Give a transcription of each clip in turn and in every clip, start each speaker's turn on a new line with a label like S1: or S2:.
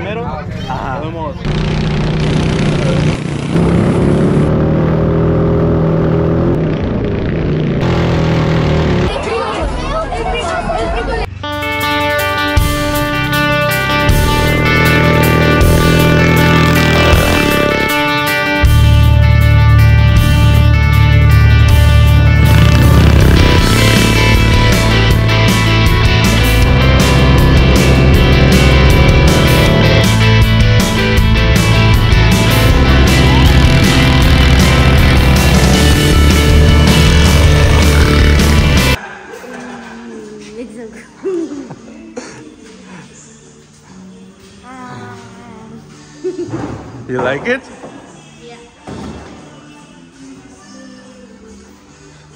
S1: primero.
S2: Ajá.
S3: Vemos.
S2: You like it?
S3: yeah.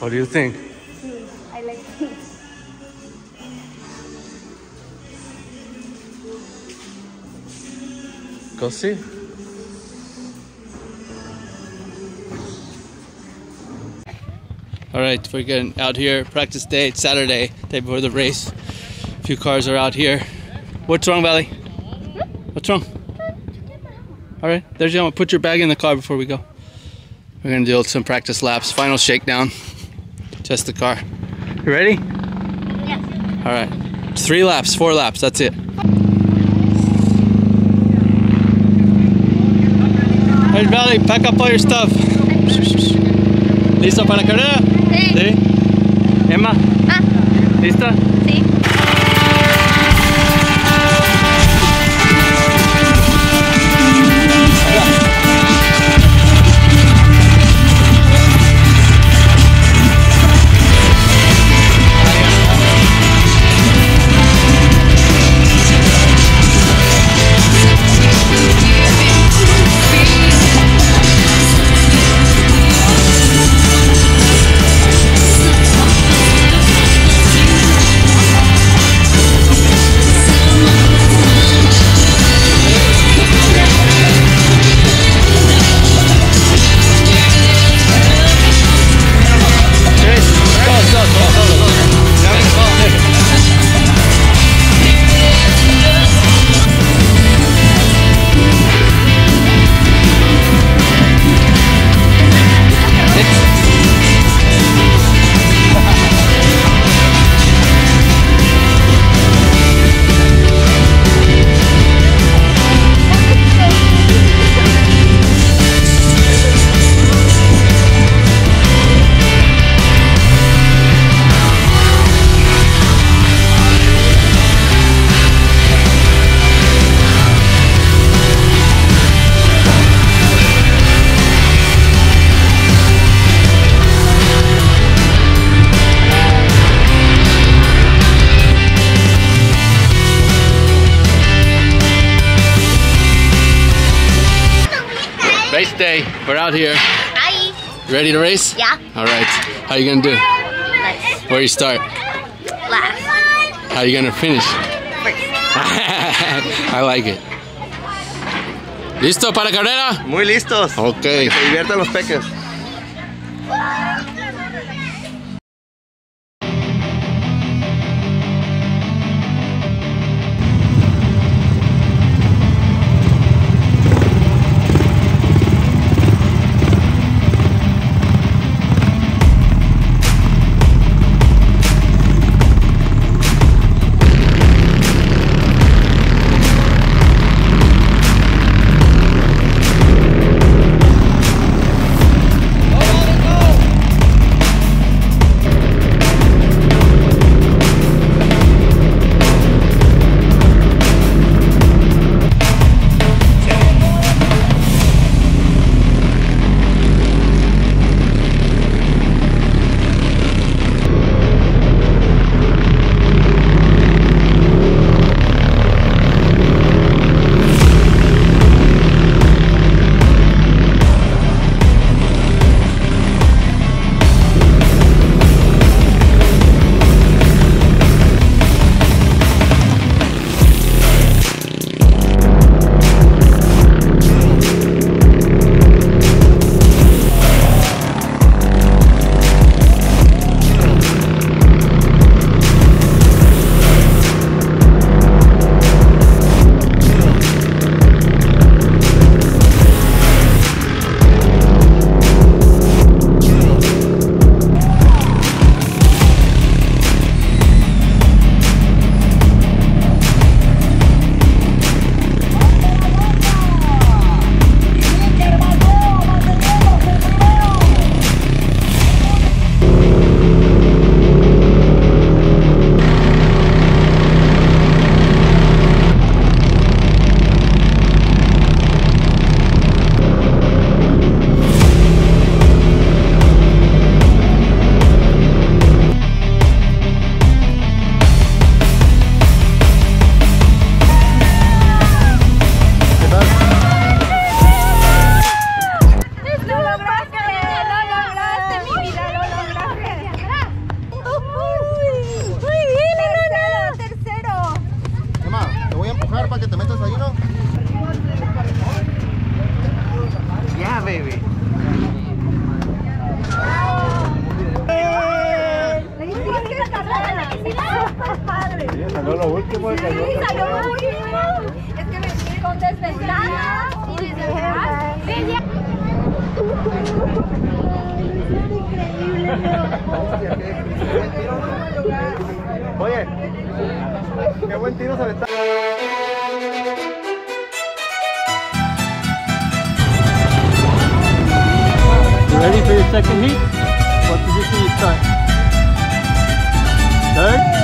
S2: What do you think?
S3: Hmm, I like it.
S2: Go see.
S1: All right, we're getting out here. Practice day. It's Saturday, day before the race. A few cars are out here. What's wrong, Valley? Hmm? What's wrong? All right, there's your. Put your bag in the car before we go. We're gonna do some practice laps. Final shakedown. Test the car. You ready?
S3: Yeah.
S1: All right. Three laps, four laps. That's it. Hey, Valley, pack up all your stuff. ¿Listo para la carrera?
S3: Sí.
S1: Sí. Emma,
S3: Ah,
S1: ¿lista?
S3: sí.
S1: Race day. We're out here.
S3: Hi.
S1: Ready to race?
S3: Yeah.
S1: All right. How you gonna do?
S3: Nice.
S1: Where you start?
S3: Last.
S1: How you gonna finish?
S3: First.
S1: I like it. ¿Listo para carrera?
S2: Muy listos.
S1: Ok.
S2: Se diviertan los peques. Le.
S1: You ready for your second heat? What position you start? Third?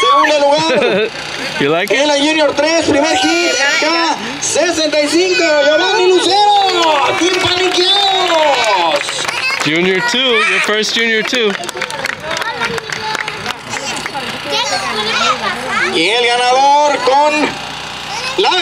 S4: Segundo lugar,
S2: You like it?
S4: Ela Junior 3, primer hit, K65, Giovanni Lucero, Team Paniqueados.
S2: Junior 2, your first Junior 2.
S4: Y el ganador con